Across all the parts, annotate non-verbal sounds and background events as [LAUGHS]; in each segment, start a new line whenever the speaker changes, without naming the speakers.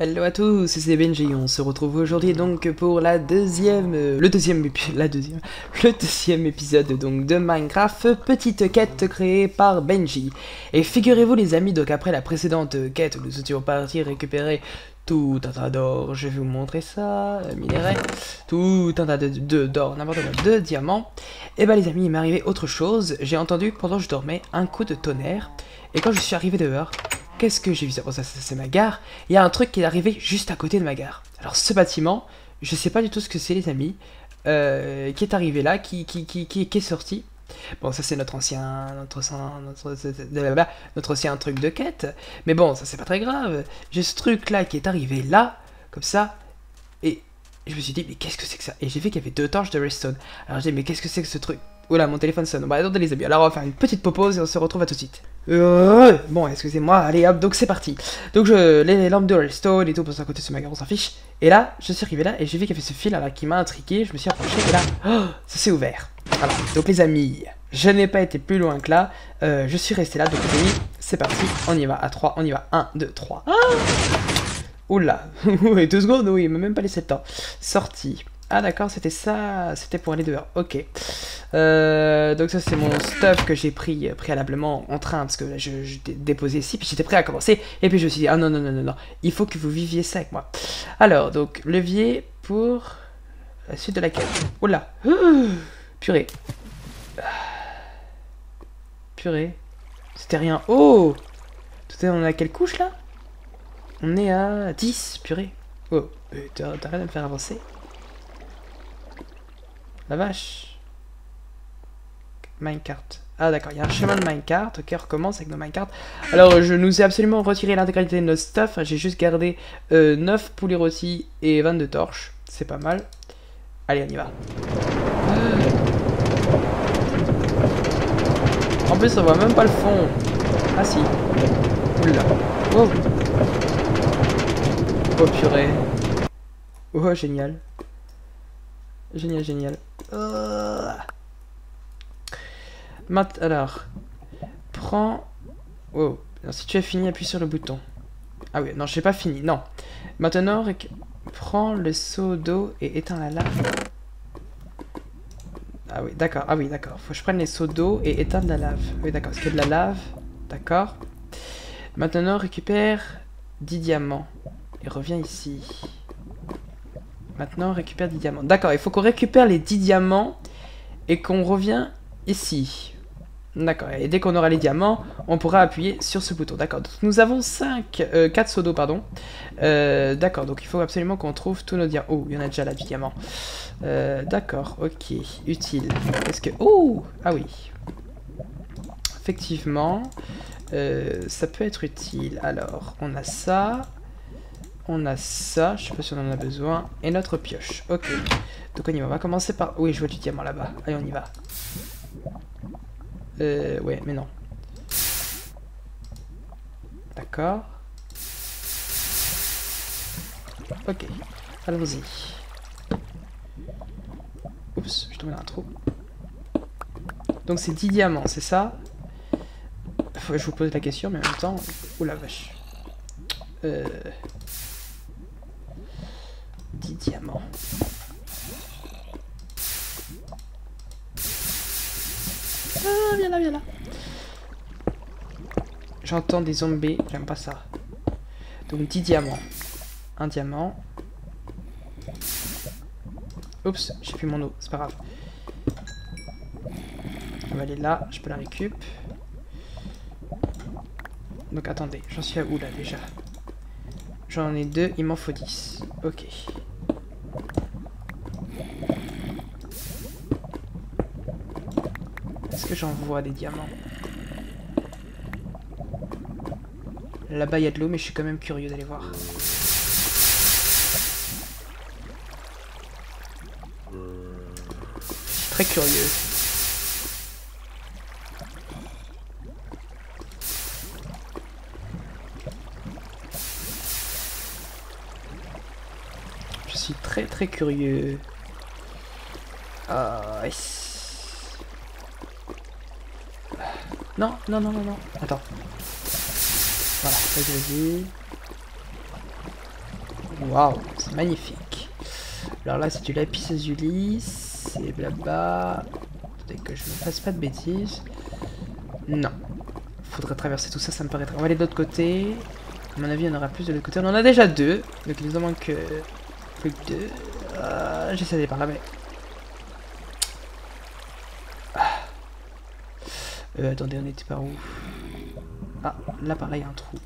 Hello à tous, c'est Benji, on se retrouve aujourd'hui donc pour la deuxième, euh, [LAUGHS] le deuxième, épisode donc de Minecraft, petite quête créée par Benji. Et figurez-vous les amis, donc après la précédente quête où nous étions partis récupérer tout un tas d'or, je vais vous montrer ça, euh, minerai, tout un tas de d'or, n'importe quoi, de diamants. Et bah les amis, il m'est arrivé autre chose, j'ai entendu pendant que je dormais un coup de tonnerre, et quand je suis arrivé dehors, Qu'est-ce que j'ai vu? Bon, ça, c'est ma gare. Il y a un truc qui est arrivé juste à côté de ma gare. Alors, ce bâtiment, je sais pas du tout ce que c'est, les amis, euh, qui est arrivé là, qui, qui, qui, qui, est sorti. Bon, ça, c'est notre ancien, notre, notre, notre ancien truc de quête. Mais bon, ça, c'est pas très grave. J'ai ce truc là qui est arrivé là, comme ça, et je me suis dit, mais qu'est-ce que c'est que ça? Et j'ai vu qu'il y avait deux torches de redstone. Alors, j'ai dit, mais qu'est-ce que c'est que ce truc? Oula, mon téléphone sonne. Bon, attendez les amis. Alors, on va faire une petite pause et on se retrouve à tout de suite. Euh, bon, excusez-moi. Allez, hop, donc c'est parti. Donc, je, les lampes de redstone et tout, pour à côté de ce magasin, on s'en fiche. Et là, je suis arrivé là et j'ai vu qu'il y avait ce fil là qui m'a intrigué. Je me suis approché et là, oh, ça s'est ouvert. Voilà. Donc, les amis, je n'ai pas été plus loin que là. Euh, je suis resté là. Donc, les amis, c'est parti. On y va à 3. On y va. 1, 2, 3. Oula. [LAUGHS] Oui, deux secondes, oui, il m'a même pas laissé le temps. Sorti. Ah d'accord, c'était ça, c'était pour aller dehors. Ok. Euh, donc ça c'est mon stuff que j'ai pris préalablement en train parce que là, je, je déposé ici, puis j'étais prêt à commencer. Et puis je me suis dit, ah non, non, non, non, non, il faut que vous viviez ça avec moi. Alors, donc levier pour la suite de la quête. Oula. Ouh, [GASPS] Purée. Purée. C'était rien. Oh Tout est, on est à quelle couche là? On est à 10, purée. Oh, t'as rien à me faire avancer La vache. Minecart. Ah d'accord, il y a un chemin de minecart. Ok, on recommence avec nos minecarts. Alors, je nous ai absolument retiré l'intégralité de notre stuff. J'ai juste gardé euh, 9 poulets rôtis et 22 torches. C'est pas mal. Allez, on y va. En plus, on voit même pas le fond. Ah si. Oula. Oh. Oh purée. Oh génial. Génial, génial. Euh. Mat alors. Prends. Oh. Alors, si tu as fini, appuie sur le bouton. Ah oui, non, j'ai pas fini. Non. Maintenant, prends le seau d'eau et éteins la lave. Ah oui, d'accord. Ah oui, d'accord. Faut que je prenne les seaux d'eau et éteindre la lave. Oui, d'accord. Parce qu'il y a de la lave. D'accord. Maintenant, récupère 10 diamants. Et reviens ici. Maintenant, récupère 10 diamants. D'accord, il faut qu'on récupère les 10 diamants et qu'on revient ici. D'accord, et dès qu'on aura les diamants, on pourra appuyer sur ce bouton. D'accord, donc nous avons 5, 4 seaux d'eau, pardon. Euh, D'accord, donc il faut absolument qu'on trouve tous nos diamants. Oh, il y en a déjà là, du diamant. Euh, D'accord, ok, utile. Est-ce que... Oh Ah oui. Effectivement, euh, ça peut être utile. Alors, on a ça. On a ça, je sais pas si on en a besoin. Et notre pioche, ok. Donc on y va, on va commencer par... Oui, je vois du diamant là-bas. Allez, on y va. Euh, ouais, mais non. D'accord. Ok, allons-y. Oups, je suis tombé dans un trou. Donc c'est 10 diamants, c'est ça? Je vous pose la question, mais en même temps... Ouh la vache. Euh... 10 diamants. Ah, viens là, viens là. J'entends des zombies, j'aime pas ça. Donc 10 diamants. Un diamant. Oups, j'ai plus mon eau, c'est pas grave. On va aller là, je peux la récup. Donc attendez, j'en suis à où là déjà? J'en ai deux, il m'en faut 10. Ok. Que j'en vois des diamants Là-bas, il y a de l'eau, mais je suis quand même curieux d'aller voir. Très curieux. Je suis très très curieux. Ah. Non, non, non, non, non. Attends. Voilà, vas-y, vas-y. Waouh, c'est magnifique. Alors là, c'est du lapis lazuli, c'est blabla. Attendez que je ne fasse pas de bêtises. Non. Faudrait traverser tout ça, ça me paraît... On va aller de l'autre côté. À mon avis, il y en aura plus de l'autre côté. On en a déjà deux. Donc il nous en manque euh, plus que deux. Euh, J'essaie d'aller par là, mais... Euh, attendez, on était par où Ah, là pareil, un trou.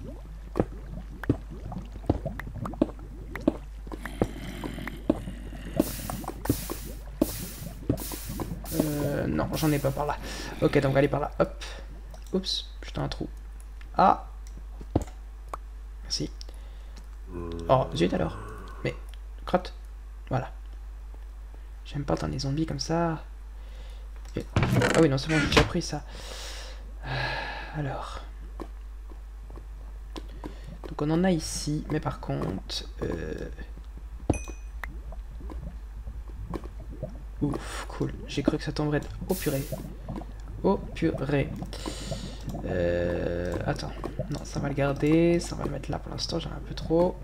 Euh, non, j'en ai pas par là. Ok, donc aller par là. Hop. Oups, putain, un trou. Ah Merci. Oh, zut alors. Mais, crotte. Voilà. J'aime pas dans les zombies comme ça. Ah oui, non, c'est bon, j'ai déjà pris ça. Euh, alors. Donc on en a ici, mais par contre... Euh... Ouf, cool. J'ai cru que ça tomberait... Oh purée. Oh purée. Euh... Attends. Non, ça va le garder. Ça va le mettre là pour l'instant. J'ai un peu trop.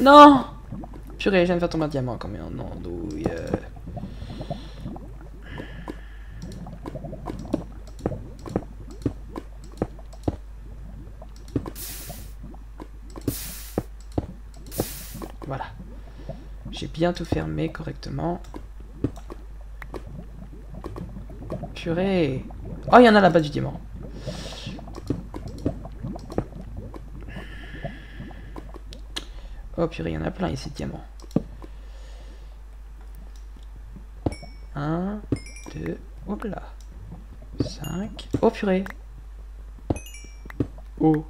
Non Purée, je viens de faire tomber un diamant comme un andouille. Voilà. J'ai bien tout fermé correctement. Purée. Oh, il y en a là-bas du diamant. Oh purée, il y en a plein ici de diamants. 1, 2, hop là. 5. Oh purée. Oh.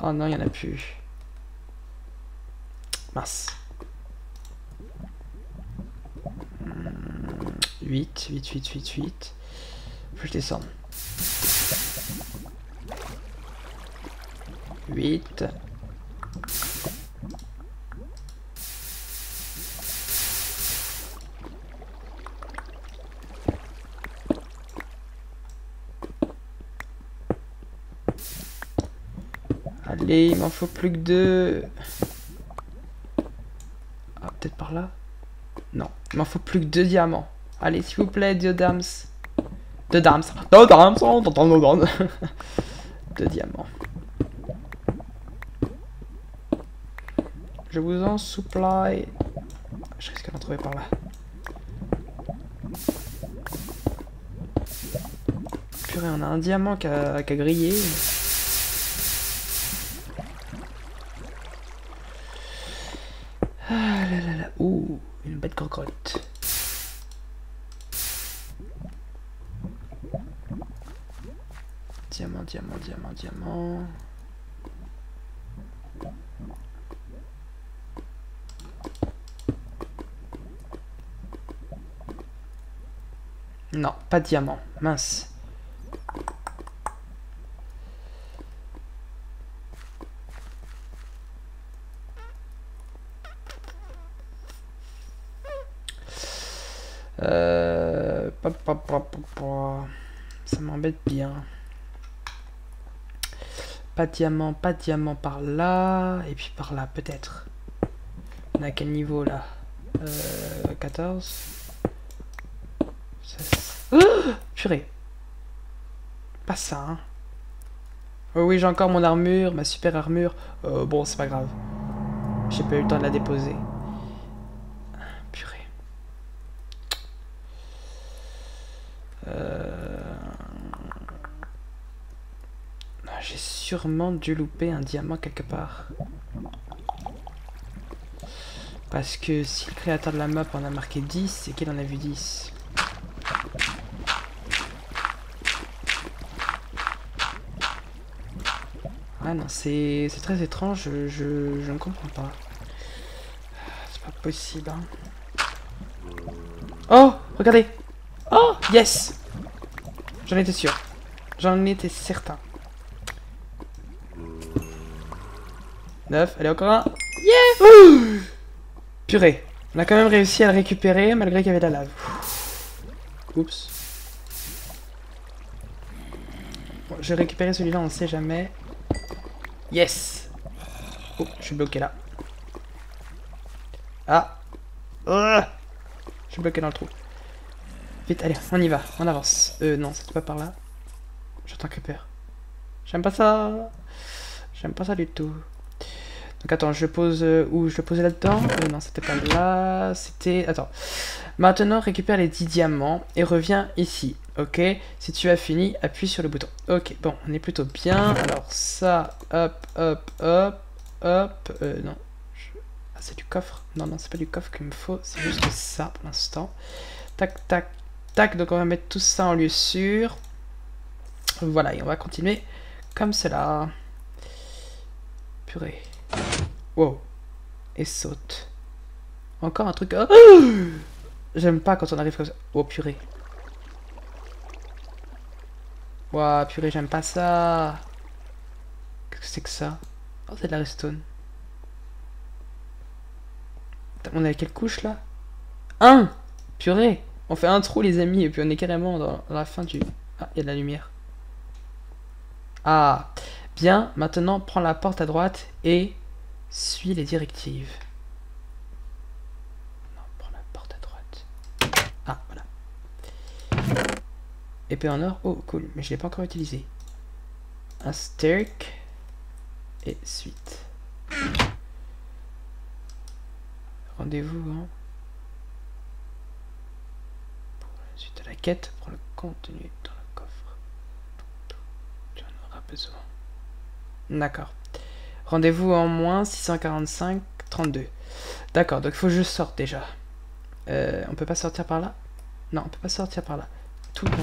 Oh non, il n'y en a plus. Mince. 8, 8, 8, 8, 8. Faut que je descende. 8. Allez, il m'en faut plus que deux. Ah, peut-être par là? Non, il m'en faut plus que deux diamants. Allez, s'il vous plaît, Diodams. Deux dames. Deux dames, [LAUGHS] Deux diamants. Je vous en supply. Je risque d'en trouver par là. Purée, on a un diamant qui a grillé. Ah là là là. Ouh, une bête crocotte. Diamant, diamant, diamant, diamant. Non, pas diamant. Mince. Euh... Ça m'embête bien. Pas de diamant, pas de diamant par là. Et puis par là, peut-être. On a quel niveau là? Euh, 14 Oh Purée. Pas ça, hein. Oh oui, j'ai encore mon armure, ma super armure. Euh, bon, c'est pas grave. J'ai pas eu le temps de la déposer. Purée. Euh... J'ai sûrement dû louper un diamant quelque part. Parce que si le créateur de la map en a marqué 10, c'est qu'il en a vu 10. Ah non, c'est très étrange, je, je, ne comprends pas. C'est pas possible. Hein. Oh, regardez. Oh, yes. J'en étais sûr. J'en étais certain. 9, allez encore un. Yeah Purée, on a quand même réussi à le récupérer malgré qu'il y avait de la lave. Oups. Bon, je vais récupérer celui-là, on sait jamais. Yes Oh, je suis bloqué là. Ah Je suis bloqué dans le trou. Vite, allez, on y va, on avance. Euh, non, c'est pas par là. J'entends peur. J'aime pas ça. J'aime pas ça du tout. Donc attends, je pose euh, où Je le posais là-dedans euh, Non, c'était pas là. C'était... Attends. Maintenant, récupère les 10 diamants et reviens ici. Ok? Si tu as fini, appuie sur le bouton. Ok, bon, on est plutôt bien. Alors ça, hop, hop, hop, hop. Euh, non. Ah, c'est du coffre? Non, non, c'est pas du coffre qu'il me faut. C'est juste ça pour l'instant. Tac, tac, tac. Donc on va mettre tout ça en lieu sûr. Voilà, et on va continuer comme cela. Purée. Wow. Et saute. Encore un truc... [GASPS] J'aime pas quand on arrive comme ça. Oh purée. Wow, purée, j'aime pas ça. Qu'est-ce que c'est que ça? Oh, c'est de la redstone. On est à quelle couche là? Un Purée On fait un trou les amis et puis on est carrément dans la fin du... Ah, il y a de la lumière. Ah Bien, maintenant prends la porte à droite et suis les directives. Non, prends la porte à droite. Ah, voilà. Épée en or. Oh, cool. Mais je l'ai pas encore utilisé. Un sterk. Et suite. Rendez-vous hein. Pour la suite de la quête, prends le contenu dans le coffre. Tu en auras besoin. D'accord. Rendez-vous en moins 645 32. D'accord, donc il faut que je sorte déjà. Euh, on peut pas sortir par là? Non, on peut pas sortir par là. Tout non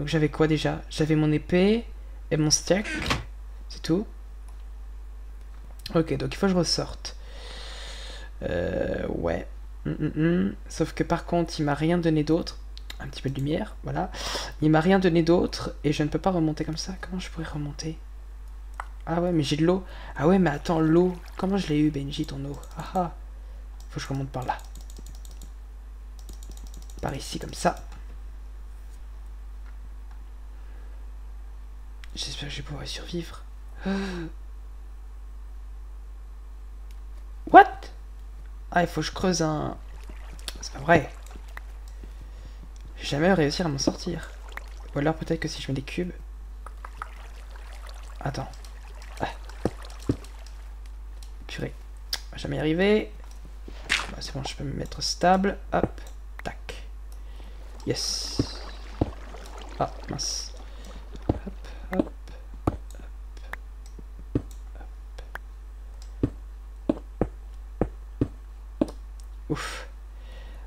Donc j'avais quoi déjà? J'avais mon épée et mon stack. C'est tout. Ok, donc il faut que je ressorte. Euh, ouais. Hum, hum, hum. Sauf que par contre, il m'a rien donné d'autre. Un petit peu de lumière, voilà. Il m'a rien donné d'autre et je ne peux pas remonter comme ça. Comment je pourrais remonter? Ah ouais, mais j'ai de l'eau. Ah ouais, mais attends, l'eau. Comment je l'ai eu, Benji, ton eau? Ah ah. Faut que je remonte par là. Par ici, comme ça. J'espère que je pouvoir survivre. [GASPS] What? Ah, il faut que je creuse un... C'est pas vrai. Je vais jamais réussir à m'en sortir. Ou alors peut-être que si je mets des cubes... Attends. Purée. On jamais y arriver. Bah, c'est bon, je peux me mettre stable. Hop. Tac. Yes. Ah, mince. Hop, hop. Ouf.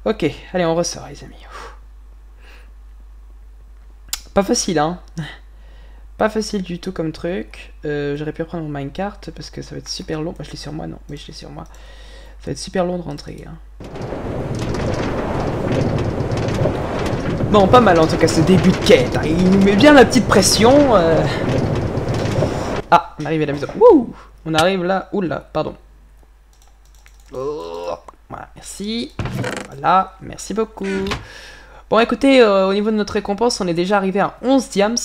Ok, allez, on ressort, les amis. Pas facile, hein pas facile du tout comme truc. Euh, j'aurais pu prendre mon minecart parce que ça va être super long. Moi, je l'ai sur moi, non. Oui, je l'ai sur moi. Ça va être super long de rentrer. Hein. Bon, pas mal en tout cas ce début de quête. Hein. Il nous met bien la petite pression. Euh. Ah, on arrive à la maison. Wouh On arrive là. Oula, pardon. Oh, voilà, merci. Voilà, merci beaucoup. Bon, écoutez, euh, au niveau de notre récompense, on est déjà arrivé à 11 diams.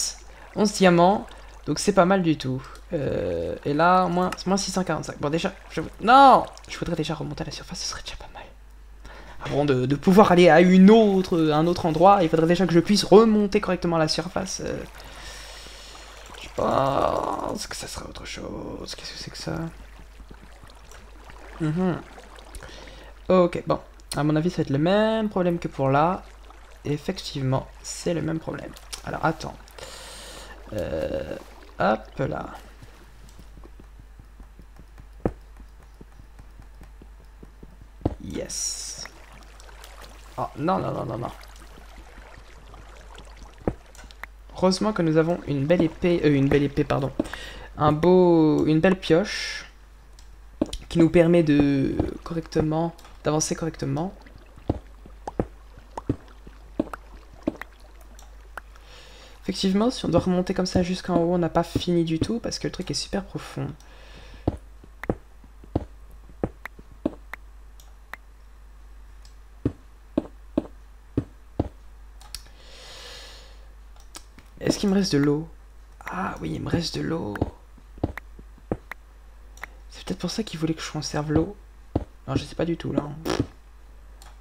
11 diamants. Donc c'est pas mal du tout. Euh, et là, moins, moins 645. Bon, déjà, je... Non Je voudrais déjà remonter à la surface, ce serait déjà pas mal. Avant de, pouvoir aller à une autre, un autre endroit, il faudrait déjà que je puisse remonter correctement à la surface. Euh. Je pense que ça serait autre chose. Qu'est-ce que c'est que ça? Mhm. Ok, bon. À mon avis, ça va être le même problème que pour là. effectivement, c'est le même problème. Alors, attends. Euh, hop là. Yes. Oh, non, non, non, non, non. Heureusement que nous avons une belle épée, euh, une belle épée, pardon. Un beau, une belle pioche qui nous permet de correctement, d'avancer correctement. Effectivement, si on doit remonter comme ça jusqu'en haut, on n'a pas fini du tout parce que le truc est super profond. Est-ce qu'il me reste de l'eau? Ah oui, il me reste de l'eau. C'est peut-être pour ça qu'il voulait que je conserve l'eau. Non, je sais pas du tout là.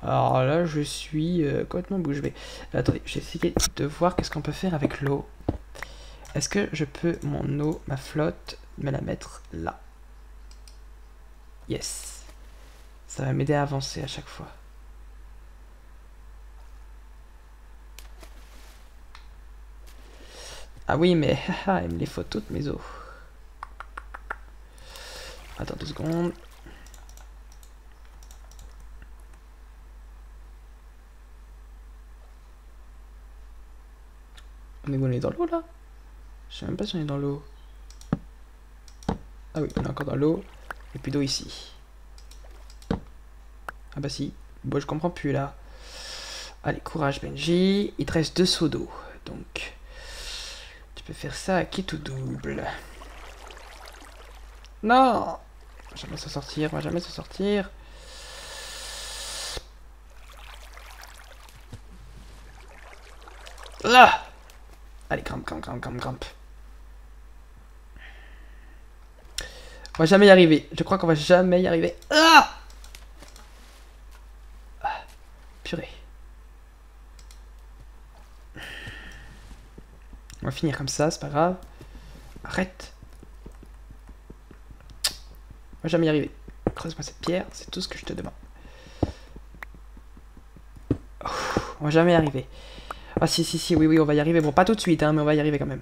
Alors là, je suis euh, complètement bouche bée. Attendez, j'ai essayé de voir qu'est-ce qu'on peut faire avec l'eau. Est-ce que je peux, mon eau, ma flotte, me la mettre là? Yes. Ça va m'aider à avancer à chaque fois. Ah oui, mais [LAUGHS] il me les faut toutes mes eaux. Attends deux secondes. On est dans l'eau là Je sais même pas si on est dans l'eau. Ah oui, on est encore dans l'eau. Et puis d'eau ici. Ah bah si. Bon, je comprends plus là. Allez, courage Benji. Il te reste deux seaux d'eau. Donc, tu peux faire ça à qui tout double? Non On va jamais s'en sortir, on va jamais s'en sortir. Là Allez, grimpe, grimpe, grimpe, grimpe, grimpe. On va jamais y arriver. Je crois qu'on va jamais y arriver. Ah, ah Purée. On va finir comme ça, c'est pas grave. Arrête. On va jamais y arriver. Creuse-moi cette pierre, c'est tout ce que je te demande. on va jamais y arriver. Ah si, si, si, oui, oui, on va y arriver. Bon, pas tout de suite, hein, mais on va y arriver quand même.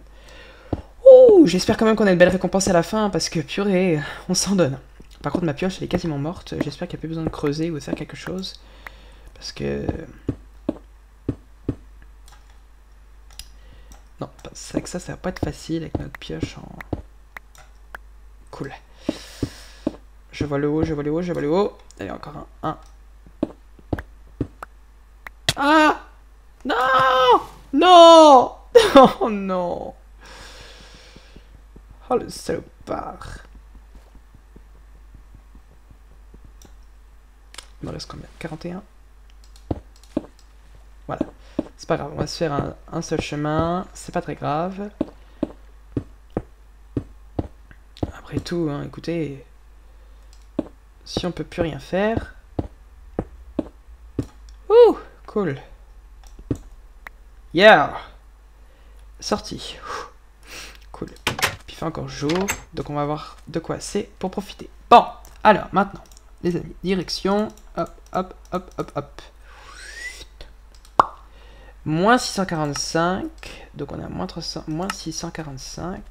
Ouh, j'espère quand même qu'on a une belle récompense à la fin, parce que purée, on s'en donne. Par contre, ma pioche, elle est quasiment morte. J'espère qu'il n'y a plus besoin de creuser ou de faire quelque chose. Parce que... Non, c'est vrai que ça, ça va pas être facile avec notre pioche en... Cool. Je vois le haut, je vois le haut, je vois le haut. Allez, encore un. Un. Ah Non Non [LAUGHS] Oh non Oh le salopard Il me reste combien? 41 Voilà. C'est pas grave, on va se faire un, seul chemin. C'est pas très grave. Après tout, hein, écoutez, si on peut plus rien faire. Ouh, cool. Yeah Sorti. Cool. Puis il fait encore jour, donc on va avoir de quoi c'est pour profiter. Bon, alors maintenant, les amis, direction, hop, hop, hop, hop, hop. Moins 645, donc on a moins, 300, moins 645.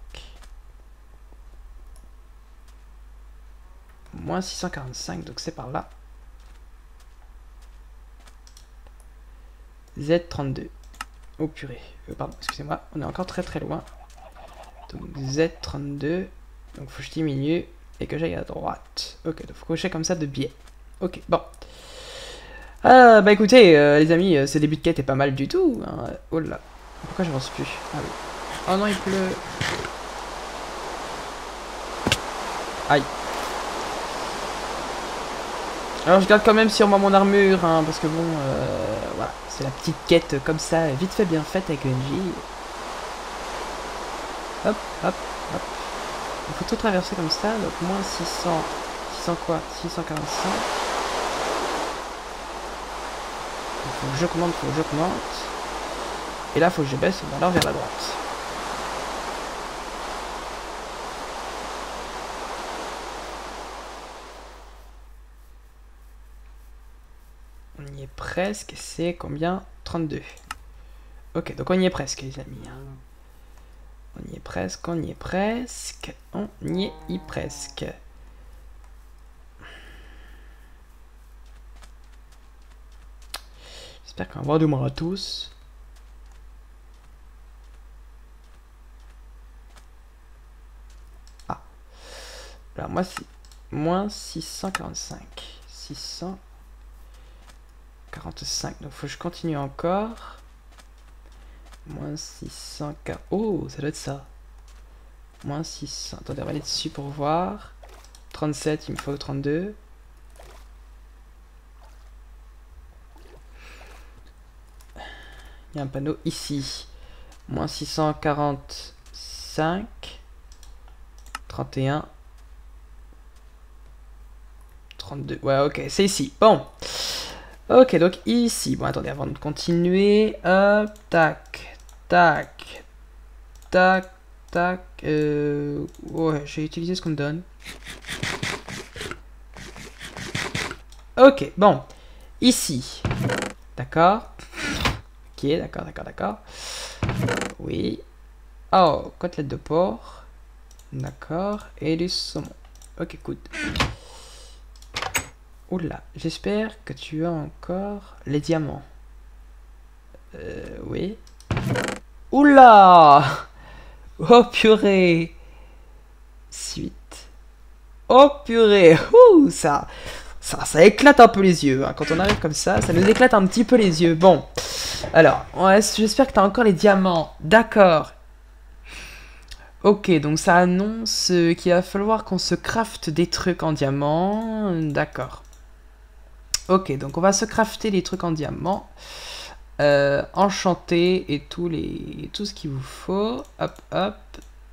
Moins 645, donc c'est par là. Z32. Oh purée. Euh, pardon, excusez-moi. On est encore très très loin. Donc Z32. Donc faut que je diminue et que j'aille à droite. Ok, donc faut cocher comme ça de biais. Ok, bon. Ah, bah écoutez, euh, les amis, euh, ce début de quête est pas mal du tout. Hein. Oh là. Pourquoi je pense plus? Ah oui. Oh non, il pleut. Aïe. Alors je garde quand même sur moi mon armure, hein, parce que bon, euh, voilà, c'est la petite quête comme ça, vite fait bien faite avec NJ. Hop, hop, hop. Il faut tout traverser comme ça, donc moins 600, 600 quoi 645. Il faut que j'augmente, faut que j'augmente. Et là, faut que je baisse, va alors vers la droite. Presque, c'est combien? 32. Ok, donc on y est presque, les amis. Hein. On y est presque, on y est presque, on y est presque. J'espère qu'on va avoir du moins à tous. Ah. Alors moi, c'est moins 645. 600. 45. Donc, faut que je continue encore. Moins 640. Oh, ça doit être ça. Moins 600. Attendez, on va aller dessus pour voir. 37, il me faut 32. Il y a un panneau ici. Moins 645. 31. 32. Ouais, ok, c'est ici. Bon. Ok, donc ici. Bon, attendez, avant de continuer. Hop, tac, tac, tac, tac. Euh, ouais, j'ai utilisé ce qu'on me donne. Ok, bon. Ici. D'accord. Ok, d'accord, d'accord, d'accord. Oui. Oh, côtelette de porc. D'accord. Et du saumon. Ok, écoute. Oula, j'espère que tu as encore les diamants. Euh, oui. Oula [LAUGHS] Oh purée Suite. Oh purée Ouh, ça, ça, ça éclate un peu les yeux. Hein. Quand on arrive comme ça, ça nous éclate un petit peu les yeux. Bon. Alors, j'espère que tu as encore les diamants. D'accord. Ok, donc ça annonce qu'il va falloir qu'on se crafte des trucs en diamant. D'accord. Ok, donc on va se crafter les trucs en diamant. Euh, enchanté et tous les, tout ce qu'il vous faut. Hop, hop,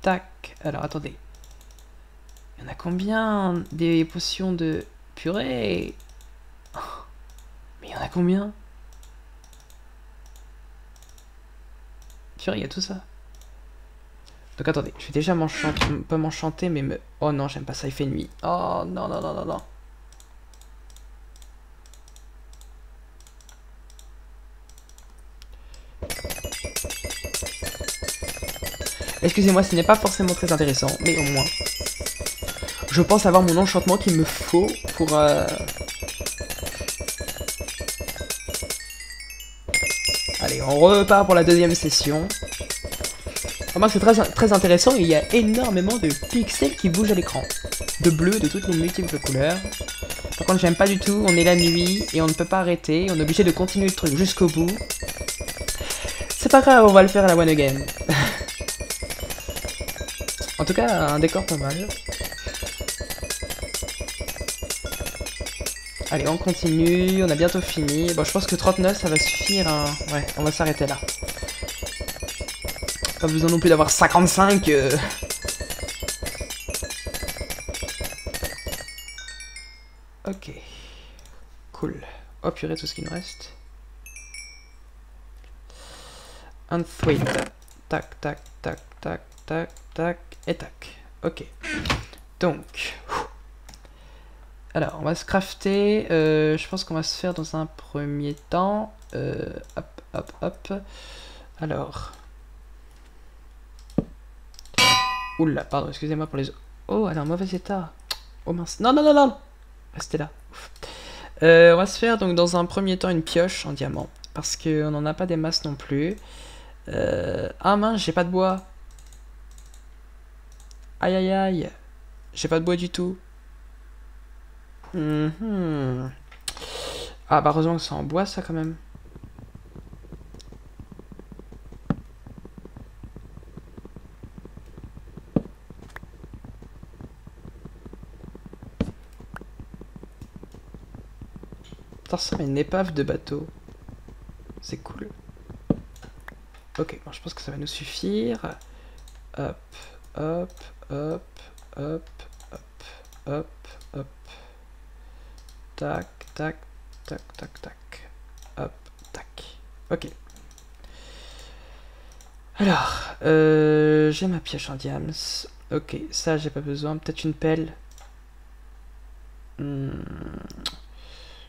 tac. Alors, attendez. Il y en a combien des potions de purée? Mais il y en a combien? Purée, il y a tout ça. Donc attendez, je vais déjà m'enchanter, pas m'enchanter, mais me... Oh non, j'aime pas ça, il fait nuit. Oh non, non, non, non, non. Excusez-moi, ce n'est pas forcément très intéressant, mais au moins, je pense avoir mon enchantement qu'il me faut pour... Euh... Allez, on repart pour la deuxième session. C'est très, très intéressant, il y a énormément de pixels qui bougent à l'écran. De bleu, de toutes les multiples couleurs. Par contre, j'aime pas du tout, on est la nuit et on ne peut pas arrêter, on est obligé de continuer le truc jusqu'au bout. C'est pas grave, on va le faire à la one again. [LAUGHS] En tout cas, un décor pas mal. Allez, on continue, on a bientôt fini. Bon, je pense que 39, ça va suffire. Hein. Ouais, on va s'arrêter là. Pas besoin non plus d'avoir 55. Euh. Ok. Cool. Oh purée, tout ce qui nous reste. Un. Tac, tac, tac, tac, tac, tac, et tac. Ok. Donc. Alors, on va se crafter. Euh, je pense qu'on va se faire dans un premier temps. Euh, hop, hop, hop. Alors. Oula, pardon, excusez-moi pour les... Oh, elle est en mauvais état. Oh mince. Non, non, non, non Restez là. Euh, on va se faire donc dans un premier temps une pioche en diamant. Parce qu'on n'en a pas des masses non plus. Ah mince, j'ai pas de bois. Aïe aïe aïe. J'ai pas de bois du tout. Mhm. Ah bah heureusement que c'est en bois ça quand même. Ça ressemble une épave de bateau. C'est cool. Ok, bon, je pense que ça va nous suffire. Hop, hop, hop, hop, hop, hop, hop. Tac, tac, tac, tac, tac. Hop, tac. Ok. Alors, euh, j'ai ma pioche en diams. Ok, ça j'ai pas besoin. Peut-être une pelle. Hmm.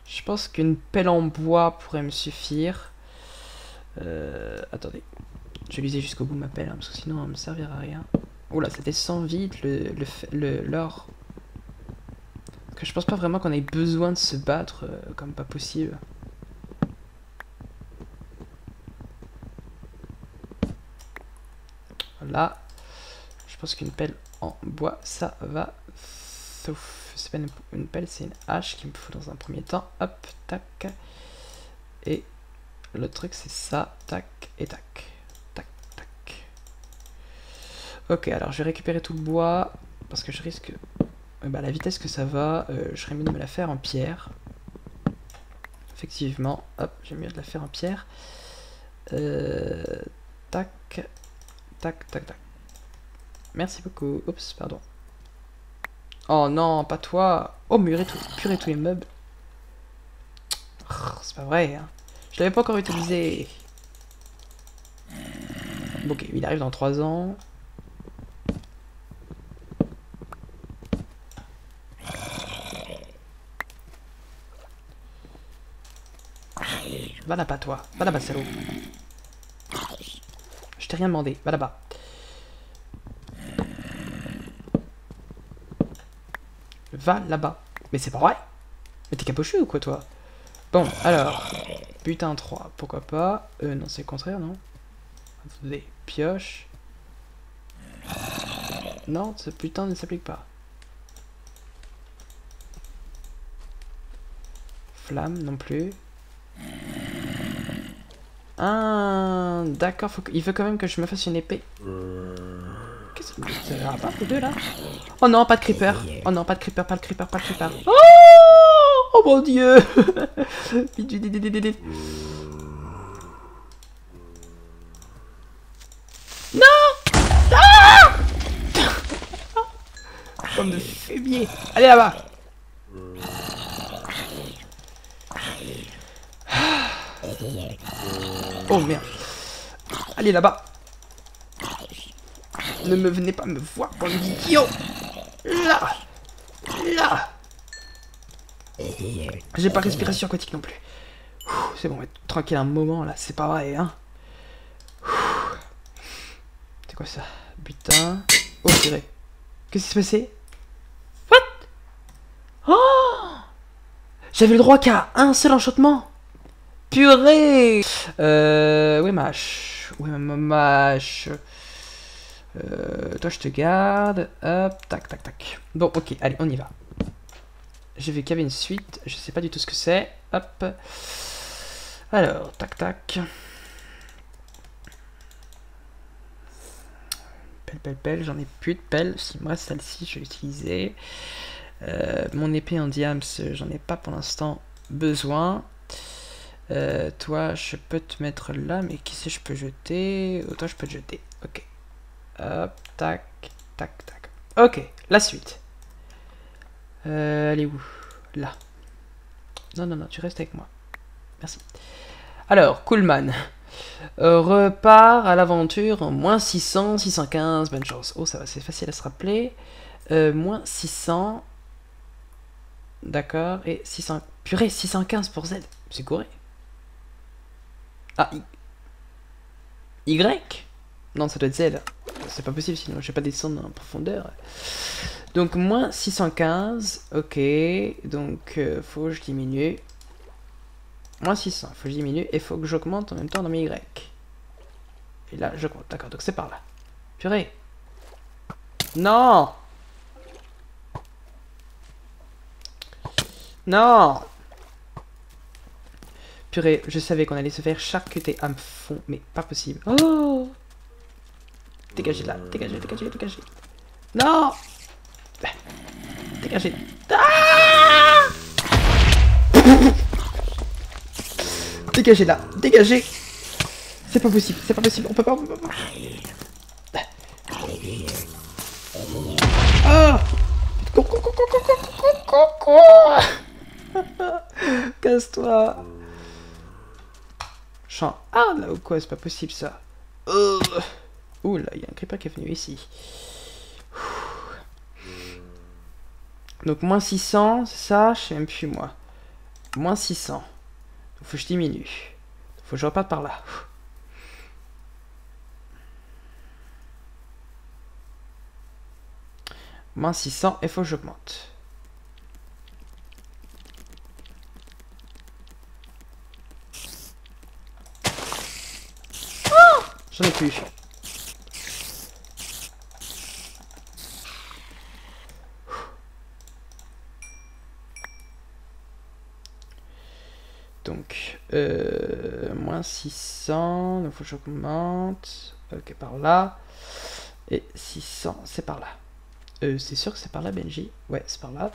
Je pense qu'une pelle en bois pourrait me suffire. Euh, attendez. Je l'user jusqu'au bout ma pelle, hein, parce que sinon elle me servira à rien. Oula, ça descend vite le l'or. Le, que je pense pas vraiment qu'on ait besoin de se battre euh, comme pas possible. Voilà. Je pense qu'une pelle en bois, ça va. Sauf, c'est pas une, pelle, c'est une hache qu'il me faut dans un premier temps. Hop, tac. Et le truc, c'est ça, tac et tac. Ok, alors je vais récupérer tout le bois, parce que je risque... bah, la vitesse que ça va, euh, je serais mieux de me la faire en pierre. Effectivement, hop, j'ai mieux de la faire en pierre. Euh, Tac. Tac, tac, tac. Merci beaucoup. Oups, pardon. Oh non, pas toi. Oh, muré tout, tous les meubles. C'est pas vrai, hein. Je l'avais pas encore utilisé. Ok, il arrive dans 3 ans. Va là-bas, toi. Va là-bas, salaud. Je t'ai rien demandé. Va là-bas. Va là-bas. Mais c'est pas vrai. Mais t'es capochu ou quoi, toi? Bon, alors. Putain 3, pourquoi pas? Euh, non, c'est le contraire, non? Attendez, pioche. Non, ce putain ne s'applique pas. Flamme non plus. Ah, d'accord, il veut quand même que je me fasse une épée. Qu'est-ce que ça va pas, les deux là. Oh non, pas de creeper. Oh non, pas de creeper, pas de creeper, pas de creeper. Oh, oh mon dieu. [LAUGHS] Non. Ah. Comme de fumier. Allez là-bas Oh merde. Allez là-bas. Ne me venez pas me voir comme idiot. Là. Là. J'ai pas respiration aquatique non plus. C'est bon, être tranquille un moment là, c'est pas vrai, hein. C'est quoi ça? Putain. Oh, purée. Qu'est-ce qui s'est passé? What? Oh J'avais le droit qu'à un seul enchantement Purée Euh... Où est ma Mash euh, Toi, je te garde. Hop, tac, tac, tac. Bon, ok, allez, on y va. J'ai vu qu'il y avait une suite. Je sais pas du tout ce que c'est. Hop. Alors, tac, tac. Pelle, pelle, pelle. J'en ai plus de pelle. Si moi, celle-ci, je vais l'utiliser. Euh, mon épée en diams, j'en ai pas pour l'instant besoin. Euh, toi, je peux te mettre là, mais qui c'est je peux jeter? Oh, Toi, je peux te jeter. Ok. Hop, tac, tac, tac. Ok, la suite. Euh, elle est où? Là. Non, non, non, tu restes avec moi. Merci. Alors, Coolman. Euh, repart à l'aventure en moins 600, 615, bonne chance. Oh, ça va, c'est facile à se rappeler. Euh, moins 600. D'accord, et 600... Purée, 615 pour Z. C'est couré. Ah, y... Non, ça doit être Z. C'est pas possible, sinon je vais pas descendre en profondeur. Donc, moins 615. Ok. Donc, euh, faut que je diminue. Moins 600. Faut que je diminue. Et faut que j'augmente en même temps dans mes Y. Et là, je compte. D'accord, donc c'est par là. Purée. Non Non Purée, je savais qu'on allait se faire charcuter à fond, mais pas possible. Oh Dégagez là, dégagez, dégagez, dégagez. Non Dégagez. Ah dégagez là, dégagez C'est pas possible, c'est pas possible, on peut pas, on peut pas. Ah Casse-toi Chant ah là ou quoi, c'est pas possible ça. Ouh là, il y a un creeper qui est venu ici. Donc moins 600, c'est ça? Je sais même plus moi. Moins 600. Donc faut que je diminue. Faut que je reparte par là. Moins 600 et faut que j'augmente. Oh J'en ai plus. Donc, euh, moins 600, donc faut que j'augmente. Ok, par là. Et 600, c'est par là. Euh, c'est sûr que c'est par là, Benji? Ouais, c'est par là.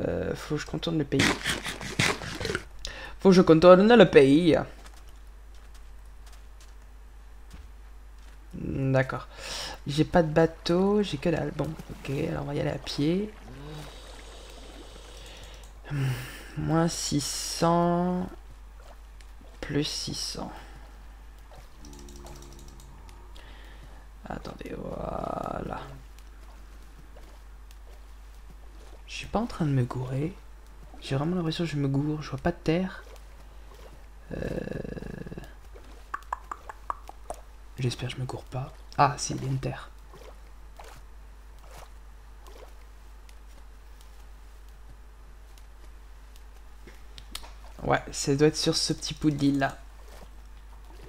Euh, faut que je contourne le pays. Faut que je contourne le pays. D'accord. J'ai pas de bateau, j'ai que dalle. Bon, ok, alors on va y aller à pied. Hmm, Moins 600. Plus 600. Attendez, voilà. Je suis pas en train de me gourer. J'ai vraiment l'impression que je me gourre. Je vois pas de terre. Euh... J'espère que je me cours pas. Ah, si, il y a une terre. Ouais, ça doit être sur ce petit bout d'île là.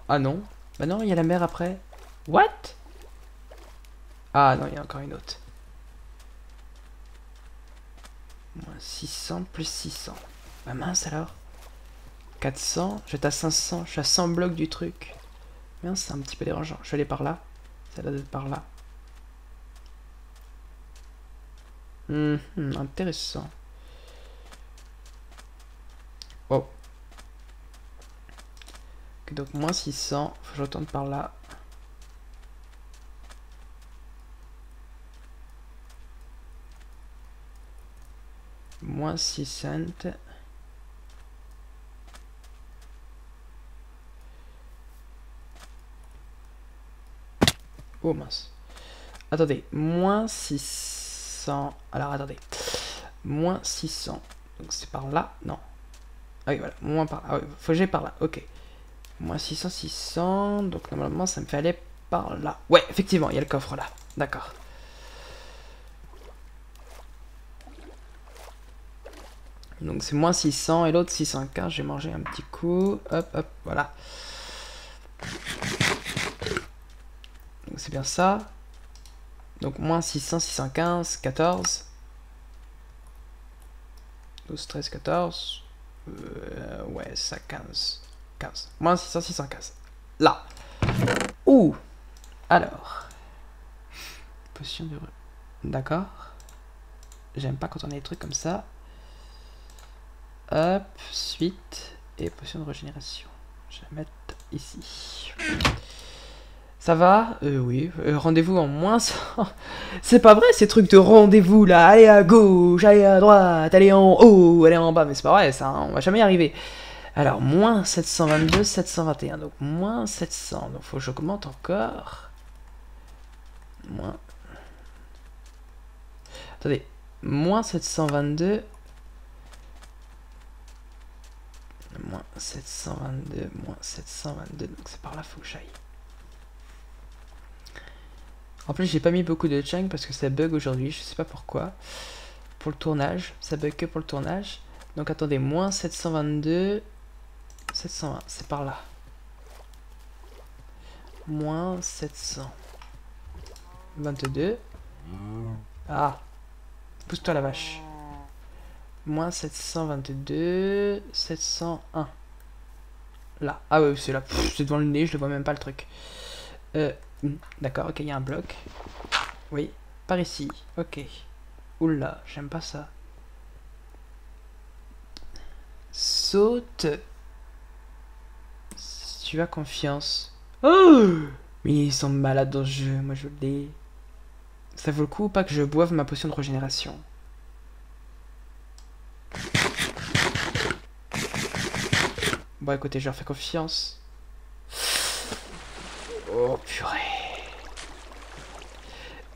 Ah non? Bah non, il y a la mer après. What? Ah non, il y a encore une autre. Moins 600 plus 600. Bah mince alors. 400, je vais à 500, je suis à 100 blocs du truc. Mince, c'est un petit peu dérangeant. Je vais aller par là. Ça doit être par là. Hum, intéressant. Ok, donc moins 600. Faut que je retourne par là. Moins 600. Oh mince. Attendez, moins 600. Alors attendez. Moins 600. Donc c'est par là? Non. Ah oui, voilà. Moins par là. Ah oui, faut que par là. Ok. Moins 600, 600. Donc normalement, ça me fait aller par là. Ouais, effectivement, il y a le coffre là. D'accord. Donc c'est moins 600 et l'autre 615. J'ai mangé un petit coup. Hop, hop, voilà. C'est bien ça. Donc moins 600, 615, 14. 12, 13, 14. Euh, ouais, ça 15. 15. Moins 600, 615. Là. Ouh. Alors. Potion de... D'accord. J'aime pas quand on a des trucs comme ça. Hop, suite. Et potion de régénération. Je vais mettre ici. Ça va euh, Oui. Euh, rendez-vous en moins 100. [LAUGHS] c'est pas vrai ces trucs de rendez-vous là. Allez à gauche, allez à droite, allez en haut, allez en bas. Mais c'est pas vrai ça, hein, on va jamais y arriver. Alors, moins 722, 721. Donc, moins 700. Donc, faut que j'augmente encore. Moins. Attendez. Moins 722. Moins 722, moins 722. Donc, c'est par là, faut que j'aille. En plus, j'ai pas mis beaucoup de chunk parce que ça bug aujourd'hui, je sais pas pourquoi. Pour le tournage, ça bug que pour le tournage. Donc attendez, moins 722, 720, c'est par là. Moins 722. Ah, pousse-toi la vache. Moins 722, 701. Là, ah ouais, c'est là, c'est devant le nez, je le vois même pas le truc. Euh, D'accord, ok, il y a un bloc. Oui, par ici. Ok. Oula, j'aime pas ça. Saute. Si tu as confiance. Oh Mais ils sont malades dans ce jeu, moi je le dis. Ça vaut le coup ou pas que je boive ma potion de régénération? Bon écoutez, je leur fais confiance. Oh purée.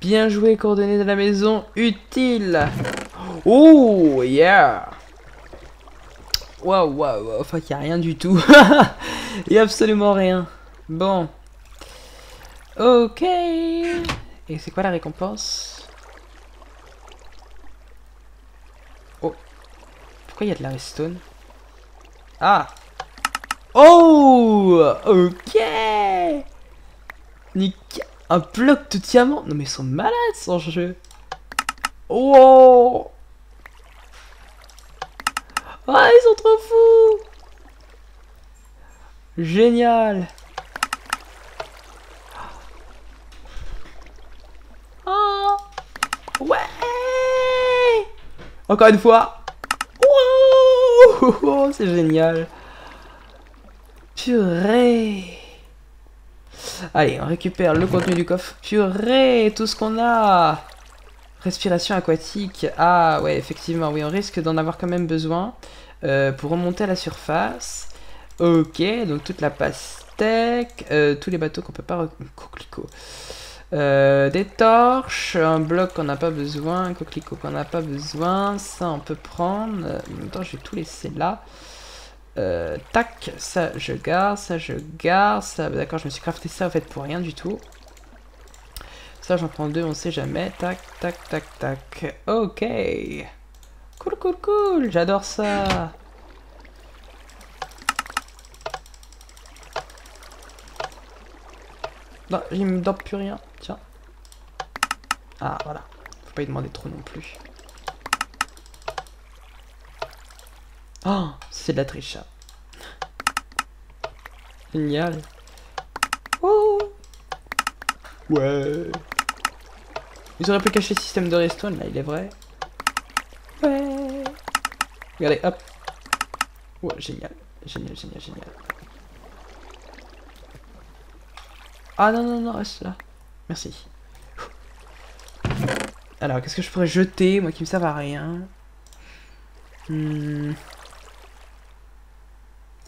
Bien joué, coordonnées de la maison, utile. Oh yeah. Waouh, waouh, enfin il n'y a rien du tout. [LAUGHS] Il n'y a absolument rien. Bon. Ok. Et c'est quoi la récompense? Oh. Pourquoi il y a de la redstone? Ah Oh Ok Nickel. Un bloc de diamant. Non mais ils sont malades sans jeu. Oh Ah ils sont trop fous. Génial. Oh Ouais. Encore une fois. Oh [LAUGHS] C'est génial. Purée Allez, on récupère le contenu du coffre. Purée, tout ce qu'on a Respiration aquatique. Ah ouais, effectivement, oui, on risque d'en avoir quand même besoin euh, pour remonter à la surface. Ok, donc toute la pastèque, euh, tous les bateaux qu'on peut pas... Coquelicot. Euh, des torches, un bloc qu'on n'a pas besoin, un coquelicot qu'on n'a pas besoin, ça on peut prendre. En même temps, je vais tout laisser là. Euh, tac, ça je garde, ça je garde, ça... D'accord, je me suis crafté ça en fait pour rien du tout. Ça j'en prends deux, on sait jamais. Tac, tac, tac, tac. Ok. Cool, cool, cool, j'adore ça. Non, il me donne plus rien. Tiens. Ah, voilà. Faut pas y demander trop non plus. Oh, c'est de la triche. Génial. Oh. Ouais. Ils auraient pu cacher le système de restone, là, il est vrai. Ouais. Regardez, hop. Ouais, génial. Génial, génial, génial. Ah non, non, non, reste là. Merci. Alors, qu'est-ce que je pourrais jeter, moi qui me serve à rien? Hmm.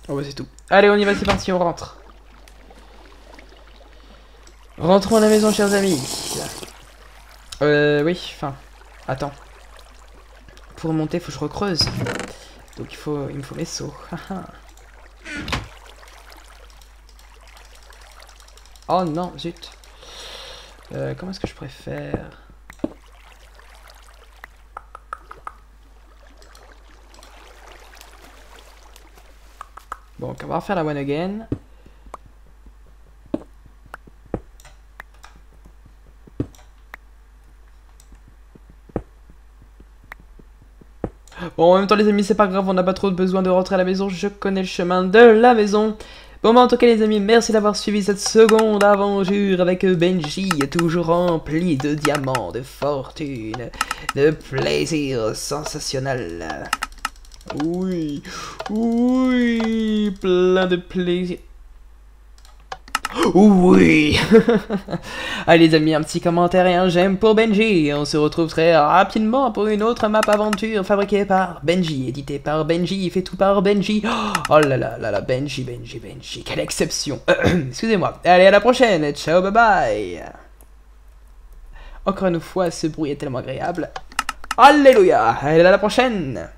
Oh bah c'est tout. Allez, on y va, c'est parti, on rentre. Rentrons à la maison, chers amis. Euh, oui, enfin... Attends. Pour remonter, faut que je recreuse. Donc il faut, il me faut mes sauts. [LAUGHS] Oh non, zut. Euh, comment est-ce que je préfère Bon, on va refaire la one again. Bon, en même temps, les amis, c'est pas grave, on n'a pas trop besoin de rentrer à la maison. Je connais le chemin de la maison. Bon bah en tout cas les amis, merci d'avoir suivi cette seconde aventure avec Benji, toujours rempli de diamants, de fortune, de plaisir sensationnel. Oui, oui, plein de plaisir. Oui [LAUGHS] Allez les amis, un petit commentaire et un j'aime pour Benji. On se retrouve très rapidement pour une autre map aventure fabriquée par Benji, éditée par Benji, fait tout par Benji. Oh là là là là, Benji, Benji, Benji, quelle exception [CLEARS THROAT] Excusez-moi. Allez, à la prochaine. Ciao, bye bye Encore une fois, ce bruit est tellement agréable. Alléluia Allez, à la prochaine